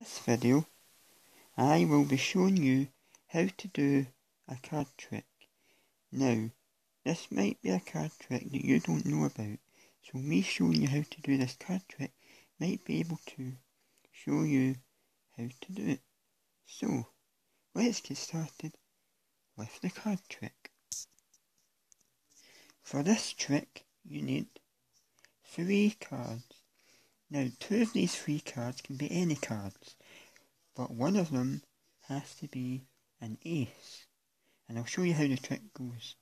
this video I will be showing you how to do a card trick. Now this might be a card trick that you don't know about so me showing you how to do this card trick might be able to show you how to do it. So let's get started with the card trick. For this trick you need three cards. Now, two of these three cards can be any cards, but one of them has to be an ace. And I'll show you how the trick goes.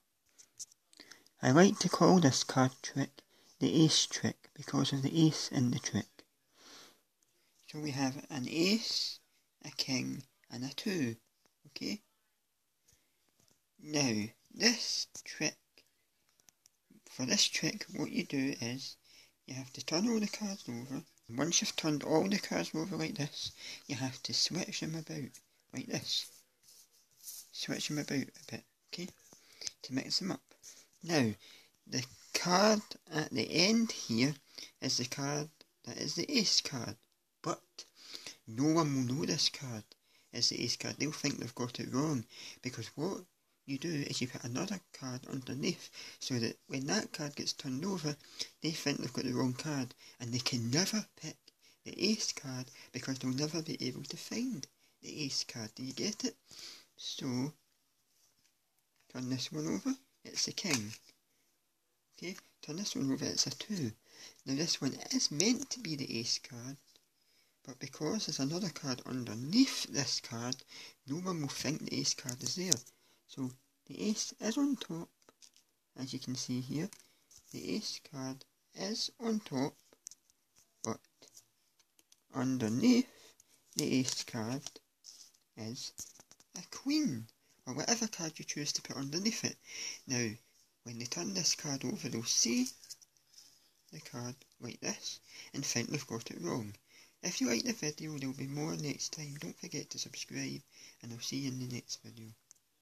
I like to call this card trick the ace trick because of the ace in the trick. So we have an ace, a king, and a two. Okay? Now, this trick, for this trick, what you do is you have to turn all the cards over. And Once you've turned all the cards over like this, you have to switch them about like this. Switch them about a bit, okay? To mix them up. Now, the card at the end here is the card that is the ace card. But no one will know this card is the ace card. They'll think they've got it wrong. Because what you do is you put another card underneath so that when that card gets turned over, they think they've got the wrong card and they can never pick the ace card because they'll never be able to find the ace card. Do you get it? So, turn this one over, it's a king. Okay, turn this one over, it's a two. Now this one is meant to be the ace card, but because there's another card underneath this card, no one will think the ace card is there. So the ace is on top, as you can see here. The ace card is on top, but underneath the ace card is a queen, or whatever card you choose to put underneath it. Now, when they turn this card over, they'll see the card like this and think they've got it wrong. If you like the video, there'll be more next time. Don't forget to subscribe, and I'll see you in the next video.